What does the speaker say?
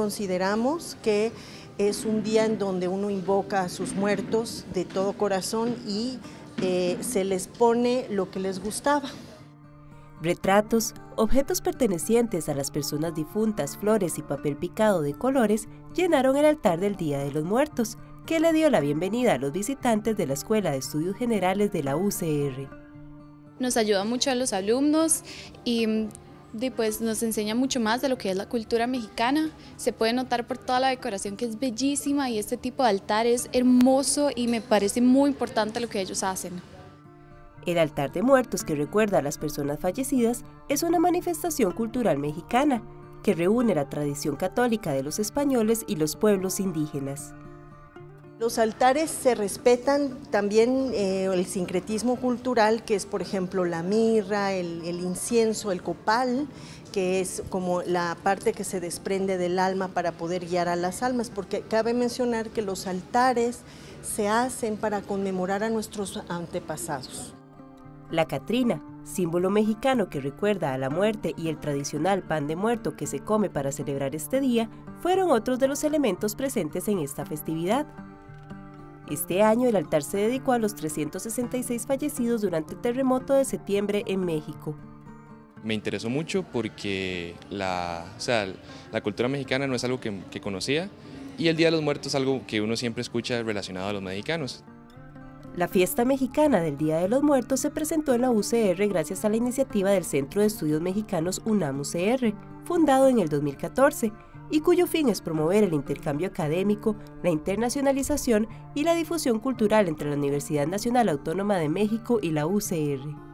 consideramos que es un día en donde uno invoca a sus muertos de todo corazón y eh, se les pone lo que les gustaba. Retratos, objetos pertenecientes a las personas difuntas, flores y papel picado de colores llenaron el altar del Día de los Muertos, que le dio la bienvenida a los visitantes de la Escuela de Estudios Generales de la UCR. Nos ayuda mucho a los alumnos y pues nos enseña mucho más de lo que es la cultura mexicana. Se puede notar por toda la decoración que es bellísima y este tipo de altar es hermoso y me parece muy importante lo que ellos hacen. El altar de muertos que recuerda a las personas fallecidas es una manifestación cultural mexicana que reúne la tradición católica de los españoles y los pueblos indígenas. Los altares se respetan también eh, el sincretismo cultural, que es por ejemplo la mirra, el, el incienso, el copal, que es como la parte que se desprende del alma para poder guiar a las almas, porque cabe mencionar que los altares se hacen para conmemorar a nuestros antepasados. La Catrina, símbolo mexicano que recuerda a la muerte y el tradicional pan de muerto que se come para celebrar este día, fueron otros de los elementos presentes en esta festividad. Este año el altar se dedicó a los 366 fallecidos durante el terremoto de septiembre en México. Me interesó mucho porque la, la cultura mexicana no es algo que, que conocía y el Día de los Muertos es algo que uno siempre escucha relacionado a los mexicanos. La fiesta mexicana del Día de los Muertos se presentó en la UCR gracias a la iniciativa del Centro de Estudios Mexicanos UNAM-UCR, fundado en el 2014, y cuyo fin es promover el intercambio académico, la internacionalización y la difusión cultural entre la Universidad Nacional Autónoma de México y la UCR.